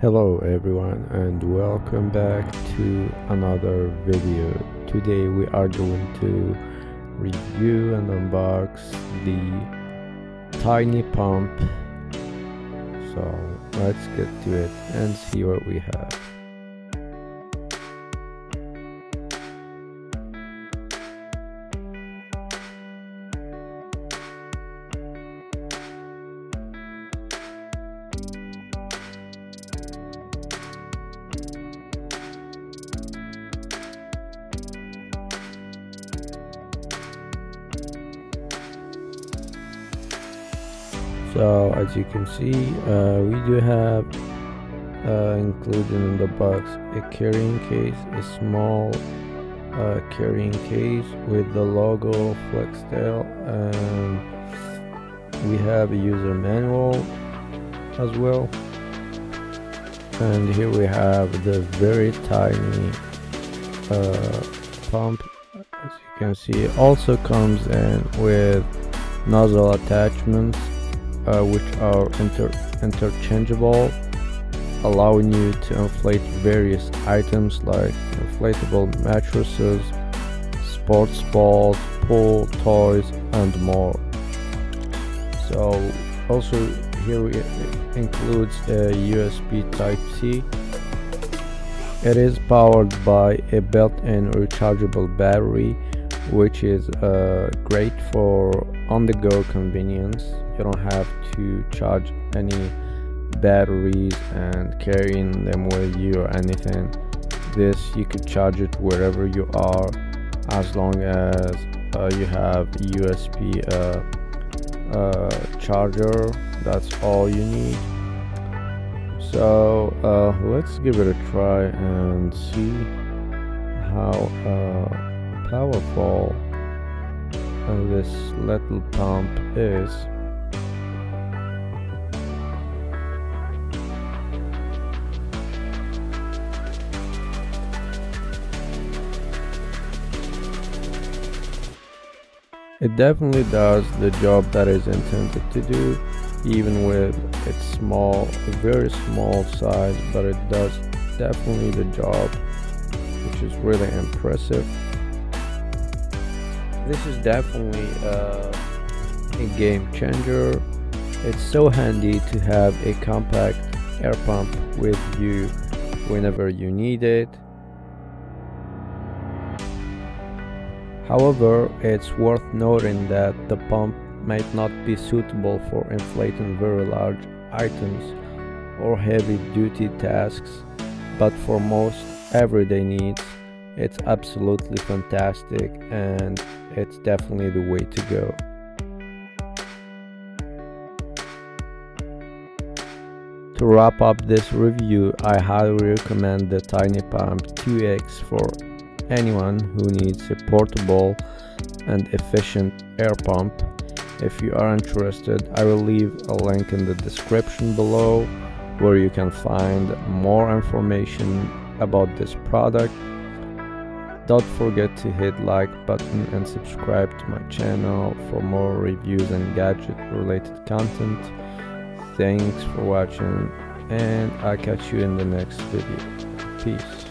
Hello everyone and welcome back to another video. Today we are going to review and unbox the Tiny Pump. So let's get to it and see what we have. So as you can see uh, we do have uh, included in the box a carrying case a small uh, carrying case with the logo Flextail and we have a user manual as well. And here we have the very tiny uh, pump. As you can see it also comes in with nozzle attachments uh, which are inter interchangeable allowing you to inflate various items like inflatable mattresses sports balls pool toys and more. So also here includes a USB type C. It is powered by a built-in rechargeable battery which is uh, great for on-the-go convenience you don't have to charge any batteries and carrying them with you or anything. This you could charge it wherever you are as long as uh, you have USB uh, uh, charger. That's all you need. So uh, let's give it a try and see how uh, powerful this little pump is It definitely does the job that is intended to do, even with its small, very small size, but it does definitely the job, which is really impressive. This is definitely uh, a game changer. It's so handy to have a compact air pump with you whenever you need it However, it's worth noting that the pump might not be suitable for inflating very large items or heavy duty tasks, but for most everyday needs, it's absolutely fantastic and it's definitely the way to go. To wrap up this review, I highly recommend the Tiny Pump 2X for anyone who needs a portable and efficient air pump. If you are interested, I will leave a link in the description below where you can find more information about this product. Don't forget to hit like button and subscribe to my channel for more reviews and gadget related content. Thanks for watching and I'll catch you in the next video. Peace.